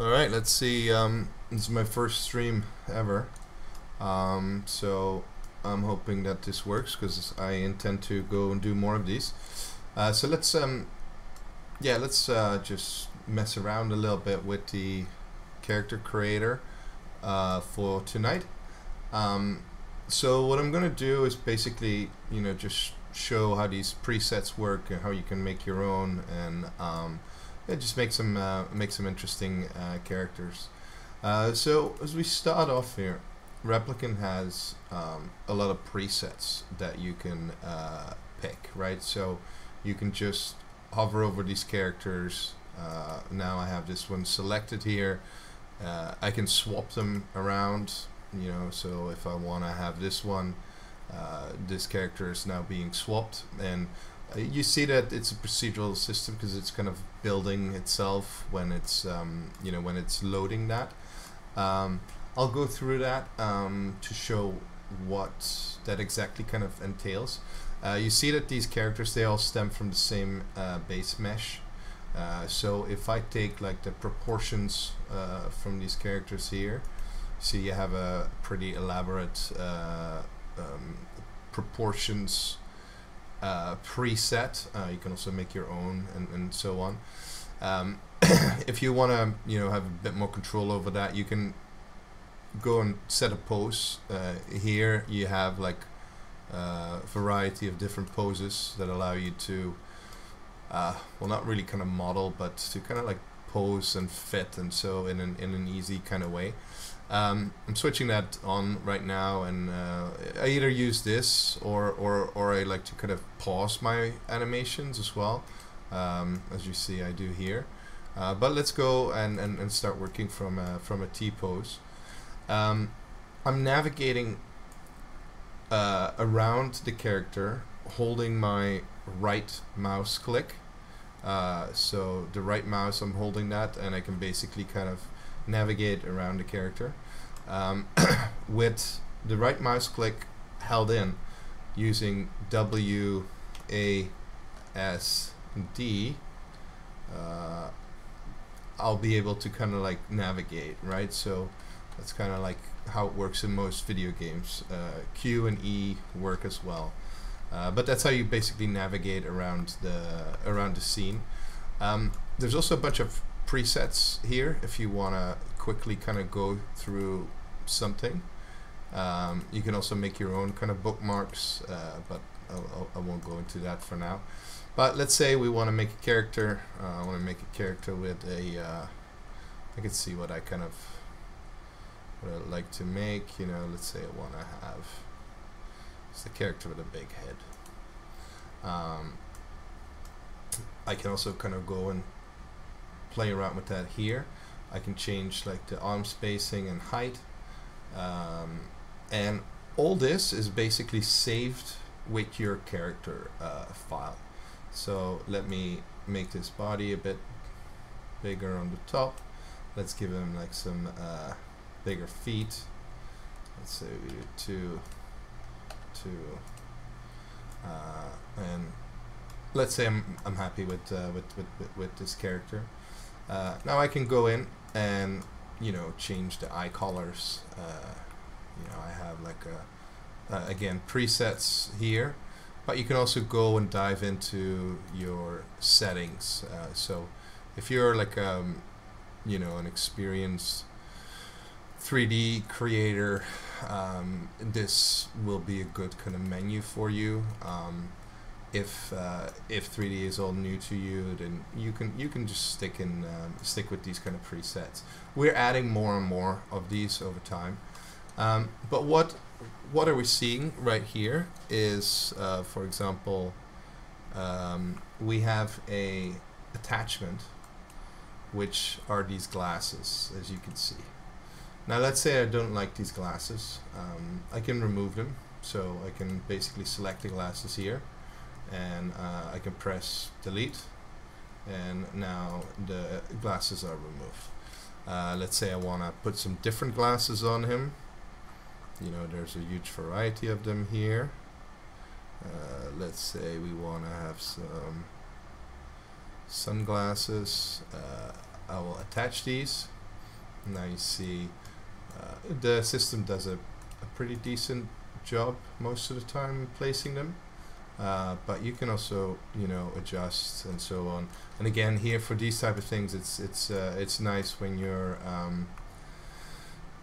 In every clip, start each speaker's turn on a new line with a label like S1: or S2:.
S1: Alright, let's see. Um, this is my first stream ever. Um, so I'm hoping that this works because I intend to go and do more of these. Uh, so let's, um, yeah, let's uh, just mess around a little bit with the character creator uh, for tonight. Um, so what I'm going to do is basically, you know, just show how these presets work and how you can make your own and yeah, just make some uh, make some interesting uh, characters. Uh, so as we start off here, Replikant has um, a lot of presets that you can uh, pick, right? So you can just hover over these characters. Uh, now I have this one selected here. Uh, I can swap them around, you know. So if I want to have this one, this character is now being swapped and you see that it's a procedural system because it's kind of building itself when it's um, you know when it's loading that. Um, I'll go through that um, to show what that exactly kind of entails. Uh, you see that these characters they all stem from the same uh, base mesh. Uh, so if I take like the proportions uh, from these characters here, see you have a pretty elaborate uh, um, proportions uh, preset. Uh, you can also make your own and, and so on. Um, if you want to, you know, have a bit more control over that, you can go and set a pose. Uh, here you have like a uh, variety of different poses that allow you to, uh, well, not really kind of model, but to kind of like pose and fit and so in an in an easy kind of way. Um, I'm switching that on right now, and uh, I either use this or, or or I like to kind of pause my animations as well, um, as you see I do here. Uh, but let's go and, and, and start working from a, from a T pose. Um, I'm navigating uh, around the character, holding my right mouse click. Uh, so the right mouse, I'm holding that, and I can basically kind of navigate around the character. Um, with the right mouse click held in using W, A, S, D, uh, I'll be able to kind of like navigate, right? So that's kind of like how it works in most video games. Uh, Q and E work as well. Uh, but that's how you basically navigate around the around the scene. Um, there's also a bunch of presets here if you want to quickly kind of go through something. Um, you can also make your own kind of bookmarks, uh, but I'll, I will not go into that for now. But let's say we want to make a character. Uh, I want to make a character with a. Uh, I can see what I kind of what I like to make. You know, let's say I want to have it's a character with a big head. Um, I can also kind of go and play around with that here. I can change like the arm spacing and height. Um, and all this is basically saved with your character uh, file. So let me make this body a bit bigger on the top. Let's give him like some uh, bigger feet. Let's say we do two, two, uh, and let's say I'm I'm happy with uh, with, with, with with this character. Uh, now I can go in and you know change the eye colors. Uh, you know I have like a uh, again presets here but you can also go and dive into your settings. Uh, so if you're like um, you know an experienced 3D creator um, this will be a good kind of menu for you. Um, if uh, if 3D is all new to you, then you can you can just stick in um, stick with these kind of presets. We're adding more and more of these over time. Um, but what what are we seeing right here is, uh, for example, um, we have a attachment, which are these glasses, as you can see. Now let's say I don't like these glasses. Um, I can remove them. So I can basically select the glasses here and uh, I can press delete and now the glasses are removed. Uh, let's say I want to put some different glasses on him. You know, there's a huge variety of them here. Uh, let's say we want to have some sunglasses. Uh, I will attach these now you see uh, the system does a, a pretty decent job most of the time placing them uh, but you can also you know adjust and so on. And again here for these type of things it's it's uh, it's nice when you're um,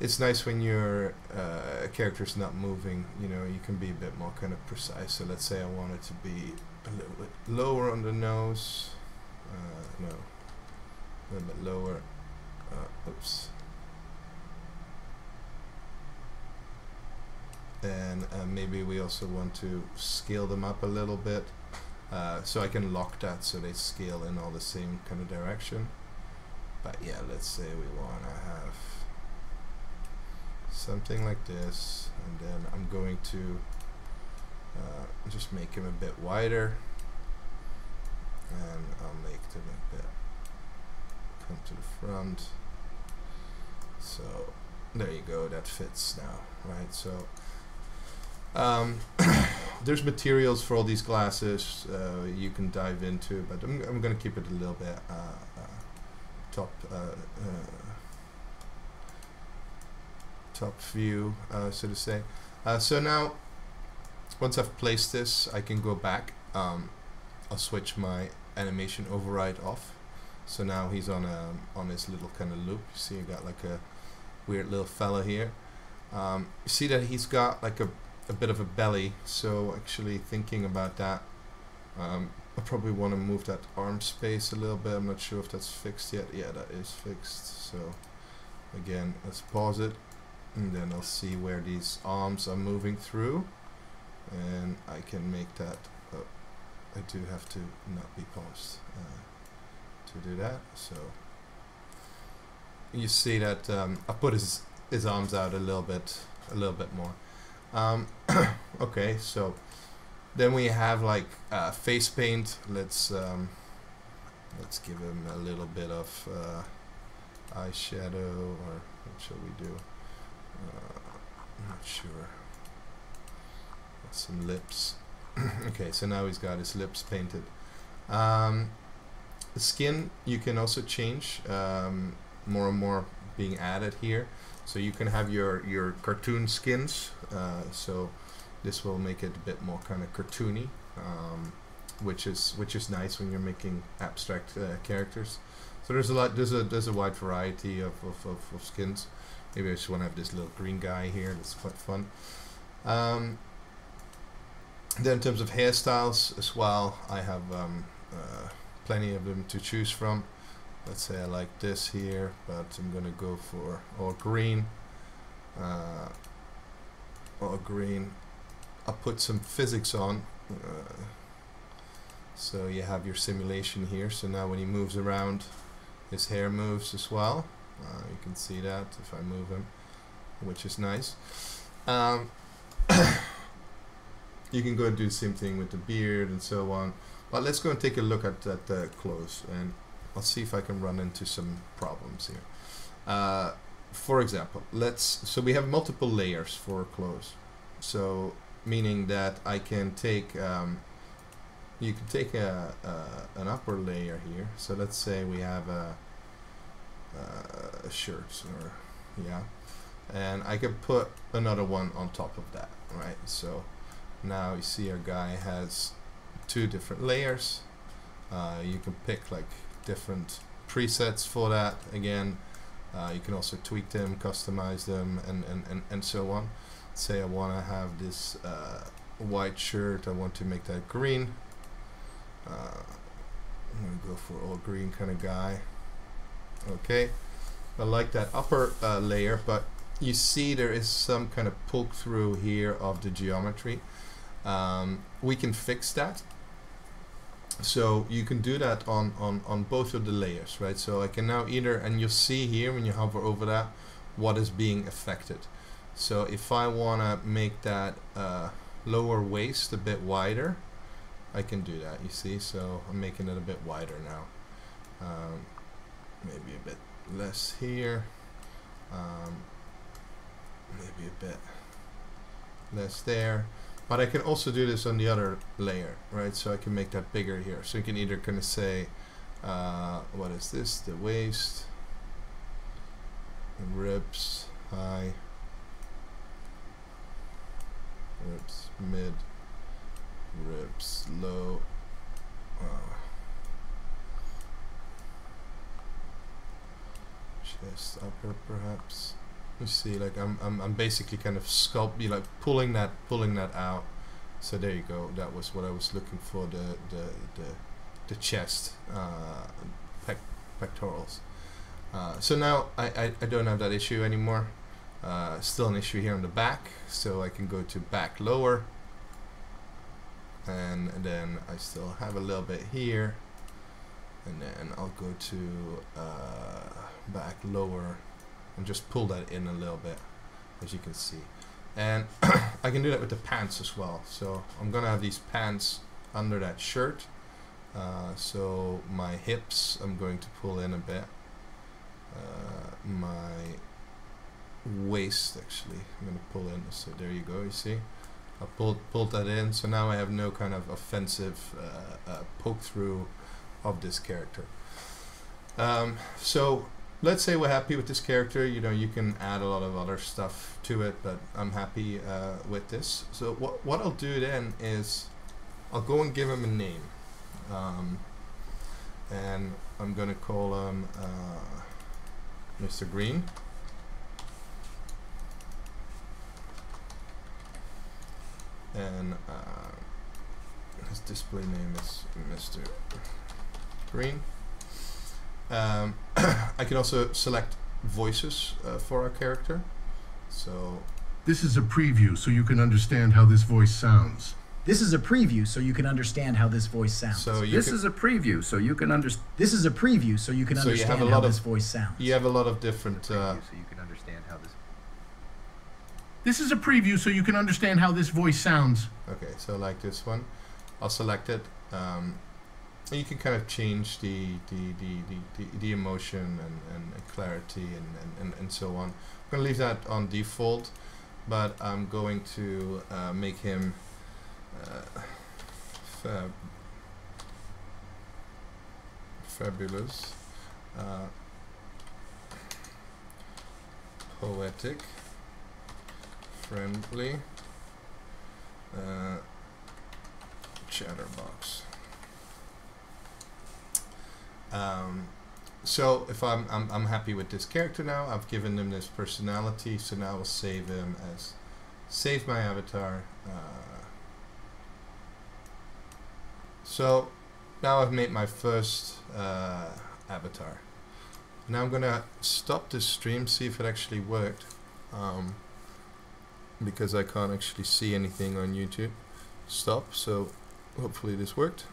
S1: it's nice when your uh, character's not moving. You know you can be a bit more kind of precise. So let's say I want it to be a little bit lower on the nose. Uh, no. A little bit lower. Uh, oops and uh, maybe we also want to scale them up a little bit uh, so I can lock that so they scale in all the same kind of direction. But yeah let's say we want to have something like this and then I'm going to uh, just make him a bit wider and I'll make them a bit come to the front. So there you go that fits now right? So um, there's materials for all these glasses uh, you can dive into, but I'm, I'm going to keep it a little bit uh, uh, top uh, uh, top view, uh, so to say. so now, once I've placed this, I can go back. Um, I'll switch my animation override off. So now he's on a on this little kind of loop. You see, you got like a weird little fella here. Um, you see that he's got like a a bit of a belly so actually thinking about that um, I probably want to move that arm space a little bit. I'm not sure if that's fixed yet. Yeah that is fixed. So again let's pause it and then I'll see where these arms are moving through and I can make that oh, I do have to not be paused uh, to do that. So you see that um, I put his his arms out a little bit a little bit more. Um, okay, so then we have like uh, face paint. Let's um, let's give him a little bit of uh, eyeshadow, or what shall we do? Uh, not sure. Some lips. okay, so now he's got his lips painted. Um, the skin you can also change. Um, more and more being added here. So you can have your, your cartoon skins. Uh, so this will make it a bit more kind of cartoony, um, which is which is nice when you're making abstract uh, characters. So there's a lot there's a there's a wide variety of, of, of, of skins. Maybe I just want to have this little green guy here. That's quite fun. Um, then in terms of hairstyles as well, I have um, uh, plenty of them to choose from let's say I like this here but I'm gonna go for all green. Uh, all green. I'll put some physics on uh, so you have your simulation here. So now when he moves around his hair moves as well. Uh, you can see that if I move him which is nice. Um, you can go and do the same thing with the beard and so on. But let's go and take a look at that uh, close and I'll see if I can run into some problems here. Uh, for example, let's so we have multiple layers for clothes. So meaning that I can take um, you can take a, a, an upper layer here. So let's say we have a, a shirt or yeah, and I can put another one on top of that, right? So now you see our guy has two different layers. Uh, you can pick like different presets for that. Again uh, you can also tweak them customize them and, and, and, and so on. Say I want to have this uh, white shirt I want to make that green. Uh, I'm gonna go for all green kind of guy. Okay. I like that upper uh, layer but you see there is some kind of poke through here of the geometry. Um, we can fix that so you can do that on, on, on both of the layers, right? So I can now either, and you'll see here when you hover over that, what is being affected. So if I want to make that uh, lower waist a bit wider, I can do that, you see? So I'm making it a bit wider now. Um, maybe a bit less here. Um, maybe a bit less there. But I can also do this on the other layer, right? So I can make that bigger here. So you can either kind of say, uh, what is this? The waist. ribs, high, ribs, mid, ribs, low. Uh, chest upper perhaps. You see, like I'm, I'm, I'm basically kind of sculpt, like pulling that, pulling that out. So there you go. That was what I was looking for. The, the, the, the chest, uh, pec pectorals. Uh, so now I, I, I, don't have that issue anymore. Uh, still an issue here on the back, so I can go to back lower, and, and then I still have a little bit here, and then I'll go to uh, back lower and just pull that in a little bit as you can see. And I can do that with the pants as well. So I'm gonna have these pants under that shirt. Uh, so my hips I'm going to pull in a bit. Uh, my waist actually I'm gonna pull in. So there you go you see? I pulled pulled that in. So now I have no kind of offensive uh, uh poke through of this character. Um, so let's say we're happy with this character you know you can add a lot of other stuff to it but I'm happy uh, with this so what, what I'll do then is I'll go and give him a name um, and I'm gonna call him uh, Mr. Green and uh, his display name is Mr. Green um, I can also select voices uh, for our character. So
S2: this is a preview so you can understand how this voice sounds.
S3: This is a preview so you can understand how this voice sounds.
S4: So this is a preview so you can understand.
S3: This is a preview so you can so understand you how this voice sounds.
S1: You have a lot of different. Uh,
S4: so you can understand how this.
S2: This is a preview so you can understand how this voice sounds.
S1: Okay, so like this one, I'll select it. Um, you can kind of change the the, the, the, the emotion and, and clarity and, and, and, so on. I'm going to leave that on default, but I'm going to uh, make him uh, fab fabulous, uh, poetic, friendly, uh, chatterbox. Um, so if I'm, I'm I'm happy with this character now, I've given him this personality. So now I'll save him as save my avatar. Uh, so now I've made my first uh, avatar. Now I'm gonna stop this stream, see if it actually worked, um, because I can't actually see anything on YouTube. Stop. So hopefully this worked.